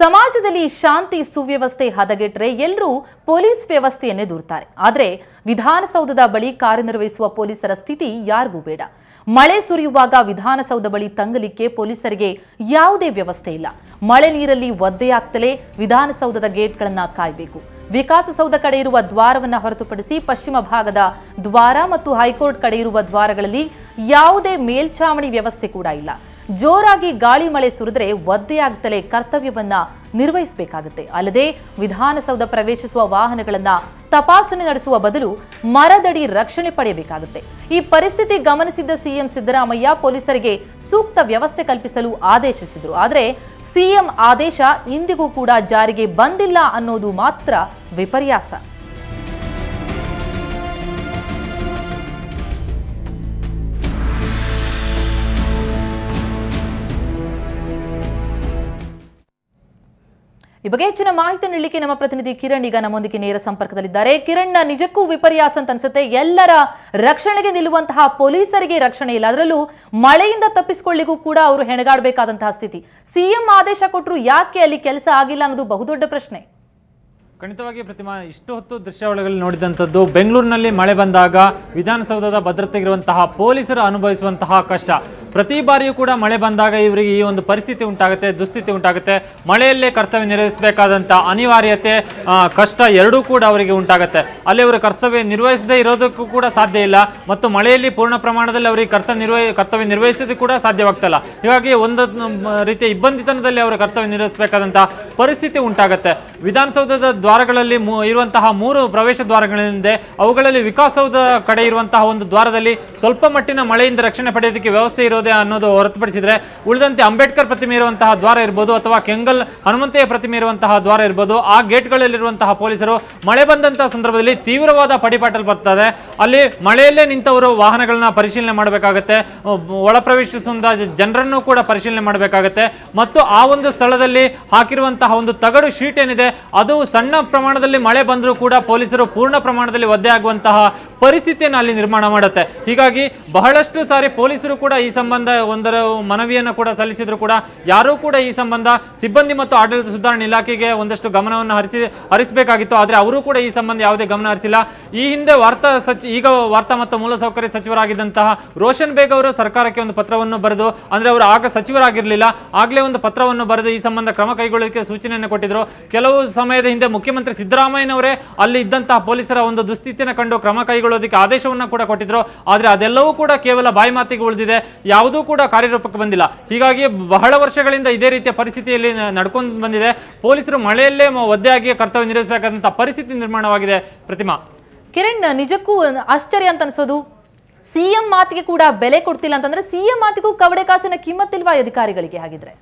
ಸಮಾಜದಲ್ಲಿ ಶಾಂತಿ ಸುವ್ಯವಸ್ಥೆ ಹದಗೆಟ್ರೆ ಎಲ್ಲರೂ ಪೊಲೀಸ್ ವ್ಯವಸ್ಥೆಯನ್ನೇ ದೂರ್ತಾರೆ. ಆದರೆ ವಿಧಾನಸೌಧದ ಬಳಿ ಕಾರ್ಯನಿರ್ವಹಿಸುವ ಪೊಲೀಸರ ಸ್ಥಿತಿ ಯಾರಿಗೂ ಬೇಡ. ಮಳೆ ಸುರಿಯುವಾಗ ವಿಧಾನಸೌಧ ಬಳಿ ತಂಗಲಿಕ್ಕೆ ಪೊಲೀಸರಿಗೆ ಯಾವುದೇ ವ್ಯವಸ್ಥೆ ಇಲ್ಲ. ಮಳೆ ನೀರಲ್ಲಿ ಒದ್ದೆಯಾಗ್ತಲೇ ವಿಧಾನಸೌಧದ ಗೇಟ್ಗಳನ್ನು ಕಾಯಬೇಕು. ವಿಕಾಸಸೌಧ ಕಡೆ ಇರುವ ದ್ವಾರವನ್ನ ಹೊರತುಪಡಿಸಿ ಪಶ್ಚಿಮ ಭಾಗದ ದ್ವಾರ ಮತ್ತು ಹೈಕೋರ್ಟ್ ಕಡೆ ಇರುವ ದ್ವಾರಗಳಲ್ಲಿ ಯಾವುದೇ ಮೇಲ್ಛಾವಣಿ ವ್ಯವಸ್ಥೆ ಕೂಡ ಇಲ್ಲ. ಜೋರಾಗಿ ಗಾಳಿ ಮಳೆ ಸುರಿದ್ರೆ ಒದ್ದೆಯಾಗ್ತಲೇ ಕರ್ತವ್ಯವನ್ನ ನಿರ್ವಹಿಸಬೇಕಾಗುತ್ತೆ. ಅಲ್ಲದೆ ವಿಧಾನಸೌಧ ಪ್ರವೇಶಿಸುವ ವಾಹನಗಳನ್ನ ತಪಾಸಣೆ ನಡೆಸುವ ಬದಲು ಮರದಡಿ ರಕ್ಷಣೆ ಪಡೆಯಬೇಕಾಗುತ್ತೆ. ಈ ಪರಿಸ್ಥಿತಿ ಗಮನಿಸಿದ್ದ ಸಿಎಂ ಸಿದ್ದರಾಮಯ್ಯ ಪೊಲೀಸರಿಗೆ ಸೂಕ್ತ ವ್ಯವಸ್ಥೆ ಕಲ್ಪಿಸಲು ಆದೇಶಿಸಿದರು. ಆದರೆ ಸಿಎಂ ಆದೇಶ ಇಂದಿಗೂ ಕೂಡ ಜಾರಿಗೆ ಬಂದಿಲ್ಲ ಅನ್ನೋದು ಮಾತ್ರ ವಿಪರ್ಯಾಸ. ಈ ಬಗ್ಗೆ ಹೆಚ್ಚಿನ ಮಾಹಿತಿ ನೀಡಲಿಕ್ಕೆ ನಮ್ಮ ಪ್ರತಿನಿಧಿ ಕಿರಣ್ ಈಗ ನಮ್ಮೊಂದಿಗೆ ನೇರ ಸಂಪರ್ಕದಲ್ಲಿದ್ದಾರೆ. ಕಿರಣ್ ನಿಜಕ್ಕೂ ವಿಪರ್ಯಾಸ ಅಂತ ಅನ್ಸುತ್ತೆ. ಎಲ್ಲರ ರಕ್ಷಣೆಗೆ ನಿಲ್ಲುವಂತಹ ಪೊಲೀಸರಿಗೆ ರಕ್ಷಣೆ ಇಲ್ಲ. ಅದರಲ್ಲೂ ಮಳೆಯಿಂದ ತಪ್ಪಿಸಿಕೊಳ್ಳಿಗೂ ಕೂಡ ಅವರು ಹೆಣಗಾಡಬೇಕಾದಂತಹ ಸ್ಥಿತಿ. ಸಿಎಂ ಆದೇಶ ಕೊಟ್ಟರು ಯಾಕೆ ಅಲ್ಲಿ ಕೆಲಸ ಆಗಿಲ್ಲ ಅನ್ನೋದು ಬಹುದೊಡ್ಡ ಪ್ರಶ್ನೆ. ಖಂಡಿತವಾಗಿ ಪ್ರತಿಮಾ, ಇಷ್ಟು ಹೊತ್ತು ದೃಶ್ಯಾವಳಿಗಳಲ್ಲಿ ನೋಡಿದಂಥದ್ದು, ಬೆಂಗಳೂರಿನಲ್ಲಿ ಮಳೆ ಬಂದಾಗ ವಿಧಾನಸೌಧದ ಭದ್ರತೆಗಿರುವಂತಹ ಪೊಲೀಸರು ಅನುಭವಿಸುವಂತಹ ಕಷ್ಟ. ಪ್ರತಿ ಬಾರಿಯೂ ಕೂಡ ಮಳೆ ಬಂದಾಗ ಇವರಿಗೆ ಈ ಒಂದು ಪರಿಸ್ಥಿತಿ ಉಂಟಾಗುತ್ತೆ, ದುಸ್ಥಿತಿ ಉಂಟಾಗುತ್ತೆ. ಮಳೆಯಲ್ಲೇ ಕರ್ತವ್ಯ ನಿರ್ವಹಿಸಬೇಕಾದಂಥ ಅನಿವಾರ್ಯತೆ ಕಷ್ಟ ಎರಡೂ ಕೂಡ ಅವರಿಗೆ ಉಂಟಾಗುತ್ತೆ. ಅಲ್ಲಿ ಅವರು ಕರ್ತವ್ಯ ನಿರ್ವಹಿಸದೇ ಇರೋದಕ್ಕೂ ಕೂಡ ಸಾಧ್ಯ ಇಲ್ಲ. ಮತ್ತು ಮಳೆಯಲ್ಲಿ ಪೂರ್ಣ ಪ್ರಮಾಣದಲ್ಲಿ ಅವರಿಗೆ ಕರ್ತವ್ಯ ನಿರ್ವಹಿ, ಕರ್ತವ್ಯ ನಿರ್ವಹಿಸೋದು ಕೂಡ ಸಾಧ್ಯವಾಗ್ತಲ್ಲ ಹೀಗಾಗಿ ಒಂದು ರೀತಿಯ ಇಬ್ಬಂದಿತನದಲ್ಲಿ ಅವರು ಕರ್ತವ್ಯ ನಿರ್ವಹಿಸಬೇಕಾದಂಥ ಪರಿಸ್ಥಿತಿ ಉಂಟಾಗುತ್ತೆ. ವಿಧಾನಸೌಧದ ದ್ವಾರಗಳಲ್ಲಿ ಇರುವಂತಹ ಮೂರು ಪ್ರವೇಶ ದ್ವಾರಗಳಿಂದ ಅವುಗಳಲ್ಲಿ ವಿಕಾಸೌಧ ಕಡೆ ಇರುವಂತಹ ಒಂದು ದ್ವಾರದಲ್ಲಿ ಸ್ವಲ್ಪ ಮಟ್ಟಿನ ಮಳೆಯಿಂದ ರಕ್ಷಣೆ ಪಡೆಯೋದಕ್ಕೆ ವ್ಯವಸ್ಥೆ ಇರೋದೇ ಅನ್ನೋದು ಹೊರತುಪಡಿಸಿದರೆ, ಉಳಿದಂತೆ ಅಂಬೇಡ್ಕರ್ ಪ್ರತಿಮೆ ಇರುವಂತಹ ದ್ವಾರ ಇರ್ಬೋದು ಅಥವಾ ಕೆಂಗಲ್ ಹನುಮಂತಯ್ಯ ಪ್ರತಿಮೆ ಇರುವಂತಹ ದ್ವಾರ ಇರ್ಬೋದು, ಆ ಗೇಟ್ಗಳಲ್ಲಿರುವಂತಹ ಪೊಲೀಸರು ಮಳೆ ಬಂದಂತಹ ಸಂದರ್ಭದಲ್ಲಿ ತೀವ್ರವಾದ ಪಡಿಪಾಟಲ್ ಬರ್ತದೆ. ಅಲ್ಲಿ ಮಳೆಯಲ್ಲೇ ನಿಂತವರು ವಾಹನಗಳನ್ನ ಪರಿಶೀಲನೆ ಮಾಡಬೇಕಾಗತ್ತೆ. ಒಳ ಪ್ರವೇಶಿಸುವಂತಹ ಜನರನ್ನು ಕೂಡ ಪರಿಶೀಲನೆ ಮಾಡಬೇಕಾಗತ್ತೆ. ಮತ್ತು ಆ ಒಂದು ಸ್ಥಳದಲ್ಲಿ ಹಾಕಿರುವಂತಹ ಒಂದು ತಗಡು ಶೀಟ್ ಏನಿದೆ, ಅದು ಸಣ್ಣ ಪ್ರಮಾಣದಲ್ಲಿ ಮಳೆ ಬಂದರೂ ಕೂಡ ಪೊಲೀಸರು ಪೂರ್ಣ ಪ್ರಮಾಣದಲ್ಲಿ ಒದ್ದೆ ಆಗುವಂತಹ ಪರಿಸ್ಥಿತಿಯನ್ನು ಅಲ್ಲಿ ನಿರ್ಮಾಣ ಮಾಡುತ್ತೆ. ಹೀಗಾಗಿ ಬಹಳಷ್ಟು ಸಾರಿ ಪೊಲೀಸರು ಕೂಡ ಈ ಸಂಬಂಧ ಒಂದರ ಮನವಿಯನ್ನು ಕೂಡ ಸಲ್ಲಿಸಿದ್ರು ಕೂಡ ಯಾರೂ ಕೂಡ ಈ ಸಂಬಂಧ ಸಿಬ್ಬಂದಿ ಮತ್ತು ಆಡಳಿತ ಸುಧಾರಣೆ ಇಲಾಖೆಗೆ ಒಂದಷ್ಟು ಗಮನವನ್ನು ಹರಿಸಿ, ಹರಿಸಬೇಕಾಗಿತ್ತು. ಆದರೆ ಅವರು ಕೂಡ ಈ ಸಂಬಂಧ ಯಾವುದೇ ಗಮನ ಹರಿಸಿಲ್ಲ. ಈ ಹಿಂದೆ ವಾರ್ತಾ ಸಚಿ, ಈಗ ವಾರ್ತಾ ಮತ್ತು ಮೂಲಸೌಕರ್ಯ ಸಚಿವರಾಗಿದ್ದಂತಹ ರೋಷನ್ ಬೇಗ್ ಅವರು ಸರ್ಕಾರಕ್ಕೆ ಒಂದು ಪತ್ರವನ್ನು ಬರೆದು, ಅಂದರೆ ಅವರು ಆಗ ಸಚಿವರಾಗಿರಲಿಲ್ಲ. ಆಗಲೇ ಒಂದು ಪತ್ರವನ್ನು ಬರೆದು ಈ ಸಂಬಂಧ ಕ್ರಮ ಕೈಗೊಳ್ಳಲಿಕ್ಕೆ ಸೂಚನೆಯನ್ನು ಕೊಟ್ಟಿದ್ರು. ಕೆಲವು ಸಮಯದ ಹಿಂದೆ ಮುಖ್ಯಮಂತ್ರಿ ಸಿದ್ದರಾಮಯ್ಯನವರೇ ಅಲ್ಲಿ ಇದ್ದಂತಹ ಪೊಲೀಸರ ಒಂದು ದುಸ್ಥಿತಿಯನ್ನು ಕಂಡು ಕ್ರಮ ಕೈಗೊಳ್ಳೋದಕ್ಕೆ ಆದೇಶವನ್ನು ಕೂಡ ಕೊಟ್ಟಿದ್ರು. ಆದರೆ ಅದೆಲ್ಲವೂ ಕೂಡ ಕೇವಲ ಬಾಯಿ ಮಾತಿಗೆ ಉಳಿದಿದೆ. ಯಾವುದೂ ಕೂಡ ಕಾರ್ಯರೂಪಕ್ಕೆ ಬಂದಿಲ್ಲ. ಹೀಗಾಗಿ ಬಹಳ ವರ್ಷಗಳಿಂದ ಇದೇ ರೀತಿಯ ಪರಿಸ್ಥಿತಿಯಲ್ಲಿ ನಡ್ಕೊಂಡು ಬಂದಿದೆ. ಪೊಲೀಸರು ಮಳೆಯಲ್ಲೇ ಒದ್ದೆಯಾಗಿ ಕರ್ತವ್ಯ ನಿರ್ವಹಿಸಬೇಕಾದಂತಹ ಪರಿಸ್ಥಿತಿ ನಿರ್ಮಾಣವಾಗಿದೆ. ಪ್ರತಿಮಾ. ಕಿರಣ್, ನಿಜಕ್ಕೂ ಆಶ್ಚರ್ಯ ಅಂತ ಅನ್ಸೋದು? ಸಿಎಂ ಮಾತಿಗೆ ಕೂಡ ಬೆಲೆ ಕೊಡ್ತಿಲ್ಲ ಅಂತಂದ್ರೆ ಸಿಎಂ ಮಾತಿಗೂ ಕವಡೆ ಕಾಸಿನ ಕಿಮ್ಮತ್ತಿಲ್ವಾ ಅಧಿಕಾರಿಗಳಿಗೆ ಹಾಗಿದ್ರೆ?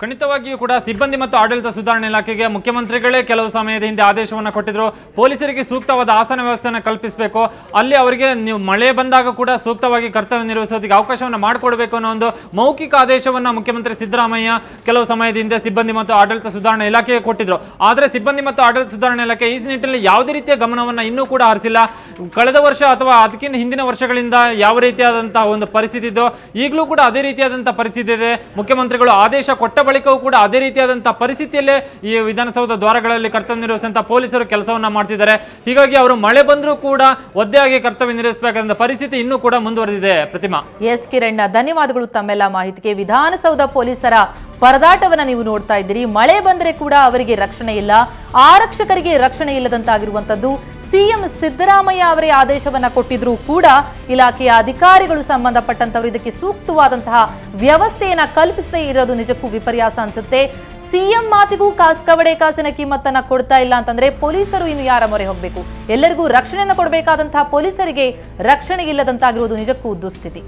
ಖಂಡಿತವಾಗಿಯೂ ಕೂಡ ಸಿಬ್ಬಂದಿ ಮತ್ತು ಆಡಳಿತ ಸುಧಾರಣೆ ಇಲಾಖೆಗೆ ಮುಖ್ಯಮಂತ್ರಿಗಳೇ ಕೆಲವು ಸಮಯದ ಹಿಂದೆ ಆದೇಶವನ್ನು ಕೊಟ್ಟಿದ್ರು. ಪೊಲೀಸರಿಗೆ ಸೂಕ್ತವಾದ ಆಸನ ವ್ಯವಸ್ಥೆಯನ್ನು ಕಲ್ಪಿಸಬೇಕು. ಅಲ್ಲಿ ಅವರಿಗೆ ನೀವು ಮಳೆ ಬಂದಾಗ ಕೂಡ ಸೂಕ್ತವಾಗಿ ಕರ್ತವ್ಯ ನಿರ್ವಹಿಸೋದಕ್ಕೆ ಅವಕಾಶವನ್ನು ಮಾಡಿಕೊಡ್ಬೇಕು ಅನ್ನೋ ಒಂದು ಮೌಖಿಕ ಆದೇಶವನ್ನು ಮುಖ್ಯಮಂತ್ರಿ ಸಿದ್ದರಾಮಯ್ಯ ಕೆಲವು ಸಮಯದ ಹಿಂದೆ ಸಿಬ್ಬಂದಿ ಮತ್ತು ಆಡಳಿತ ಸುಧಾರಣೆ ಇಲಾಖೆಗೆ ಕೊಟ್ಟಿದ್ರು. ಆದರೆ ಸಿಬ್ಬಂದಿ ಮತ್ತು ಆಡಳಿತ ಸುಧಾರಣೆ ಇಲಾಖೆ ಈ ನಿಟ್ಟಿನಲ್ಲಿ ಯಾವುದೇ ರೀತಿಯ ಗಮನವನ್ನು ಇನ್ನೂ ಕೂಡ ಹರಿಸಿಲ್ಲ. ಕಳೆದ ವರ್ಷ ಅಥವಾ ಅದಕ್ಕಿಂತ ಹಿಂದಿನ ವರ್ಷಗಳಿಂದ ಯಾವ ರೀತಿಯಾದಂತಹ ಒಂದು ಪರಿಸ್ಥಿತಿ ಈಗಲೂ ಕೂಡ ಅದೇ ರೀತಿಯಾದಂತಹ ಪರಿಸ್ಥಿತಿ ಇದೆ. ಮುಖ್ಯಮಂತ್ರಿಗಳು ಆದೇಶ ಕೊಟ್ಟ ಬಳಿಕವೂ ಕೂಡ ಅದೇ ರೀತಿಯಾದಂತಹ ಪರಿಸ್ಥಿತಿಯಲ್ಲೇ ಈ ವಿಧಾನಸೌಧ ದ್ವಾರಗಳಲ್ಲಿ ಕರ್ತವ್ಯ ನಿರ್ವಹಿಸುವಂತಹ ಪೊಲೀಸರು ಕೆಲಸವನ್ನ ಮಾಡ್ತಿದ್ದಾರೆ. ಹೀಗಾಗಿ ಅವರು ಮಳೆ ಬಂದರೂ ಕೂಡ ಒದ್ದೆಯಾಗಿ ಕರ್ತವ್ಯ ನಿರ್ವಹಿಸಬೇಕಾದಂತಹ ಪರಿಸ್ಥಿತಿ ಇನ್ನೂ ಕೂಡ ಮುಂದುವರೆದಿದೆ. ಪ್ರತಿಮಾ. ಎಸ್ ಕಿರಣ್, ಧನ್ಯವಾದಗಳು ತಮ್ಮೆಲ್ಲ ಮಾಹಿತಿಗೆ. ವಿಧಾನಸೌಧ ಪೊಲೀಸರ ಪರದಾಟವನ್ನ ನೀವು ನೋಡ್ತಾ ಇದ್ದೀರಿ. ಮಳೆ ಬಂದರೆ ಕೂಡ ಅವರಿಗೆ ರಕ್ಷಣೆ ಇಲ್ಲ. ಆರಕ್ಷಕರಿಗೆ ರಕ್ಷಣೆ ಇಲ್ಲದಂತಾಗಿರುವಂತದ್ದು ಸಿಎಂ ಸಿದ್ದರಾಮಯ್ಯ ಅವರೇ ಆದೇಶವನ್ನ ಕೊಟ್ಟಿದ್ರೂ ಕೂಡ ಇಲಾಖೆಯ ಅಧಿಕಾರಿಗಳು ಸಂಬಂಧಪಟ್ಟಂತವರು ಇದಕ್ಕೆ ಸೂಕ್ತವಾದಂತಹ ವ್ಯವಸ್ಥೆಯನ್ನ ಕಲ್ಪಿಸದೇ ಇರೋದು ನಿಜಕ್ಕೂ ವಿಪರ್ಯಾಸ ಅನ್ಸುತ್ತೆ. ಸಿಎಂ ಮಾತಿಗೂ ಕಾಸ್ ಕವಡೆ ಕಾಸಿನ ಕಿಮ್ಮತ್ತನ್ನ ಕೊಡ್ತಾ ಇಲ್ಲ ಅಂತಂದ್ರೆ ಪೊಲೀಸರು ಇನ್ನು ಯಾರ ಮೊರೆ ಹೋಗಬೇಕು? ಎಲ್ಲರಿಗೂ ರಕ್ಷಣೆಯನ್ನು ಕೊಡಬೇಕಾದಂತಹ ಪೊಲೀಸರಿಗೆ ರಕ್ಷಣೆ ಇಲ್ಲದಂತಾಗಿರುವುದು ನಿಜಕ್ಕೂ ದುಸ್ಥಿತಿ.